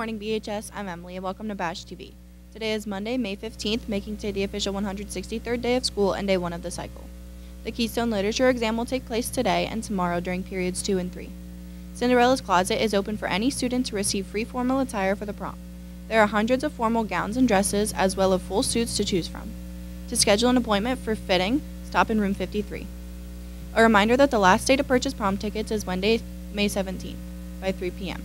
Morning, BHS. I'm Emily, and welcome to Bash TV. Today is Monday, May 15th, making today the official 163rd day of school and day one of the cycle. The Keystone Literature exam will take place today and tomorrow during periods 2 and 3. Cinderella's Closet is open for any student to receive free formal attire for the prom. There are hundreds of formal gowns and dresses, as well as full suits to choose from. To schedule an appointment for fitting, stop in room 53. A reminder that the last day to purchase prom tickets is Wednesday, May 17th, by 3 p.m.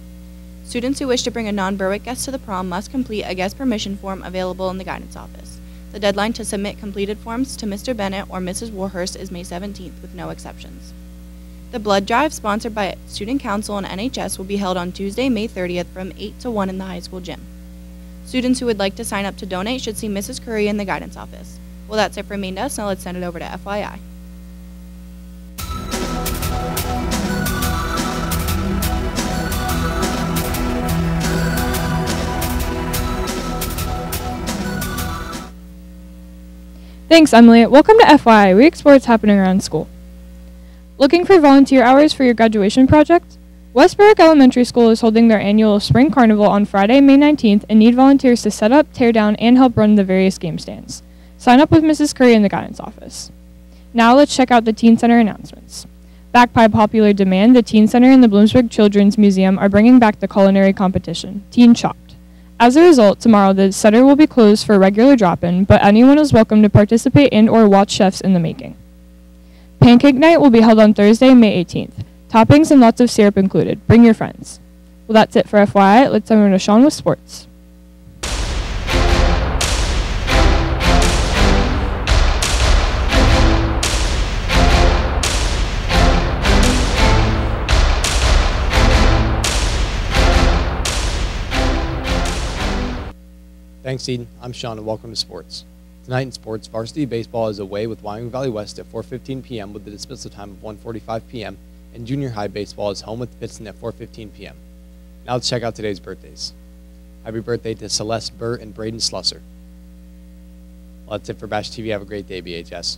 Students who wish to bring a non-Berwick guest to the prom must complete a guest permission form available in the guidance office. The deadline to submit completed forms to Mr. Bennett or Mrs. Warhurst is May 17th, with no exceptions. The blood drive, sponsored by Student Council and NHS, will be held on Tuesday, May 30th from 8 to 1 in the high school gym. Students who would like to sign up to donate should see Mrs. Curry in the guidance office. Well, that's it for me, Now let's send it over to FYI. Thanks, Emily. Welcome to FYI. We explore what's happening around school. Looking for volunteer hours for your graduation project? Westbrook Elementary School is holding their annual Spring Carnival on Friday, May 19th, and need volunteers to set up, tear down, and help run the various game stands. Sign up with Mrs. Curry in the guidance office. Now let's check out the Teen Center announcements. Back by popular demand, the Teen Center and the Bloomsburg Children's Museum are bringing back the culinary competition, Teen Chop. As a result, tomorrow the center will be closed for a regular drop-in, but anyone is welcome to participate in or watch chefs in the making. Pancake night will be held on Thursday, May 18th. Toppings and lots of syrup included. Bring your friends. Well, that's it for FYI. Let's over to Sean with sports. Thanks, Eden. I'm Sean, and welcome to sports. Tonight in sports, varsity baseball is away with Wyoming Valley West at 4:15 p.m. with the dismissal time of 1:45 p.m. and junior high baseball is home with Pittston at 4:15 p.m. Now let's check out today's birthdays. Happy birthday to Celeste Burt and Braden Slusser. Well, that's it for Bash TV. Have a great day, BHS.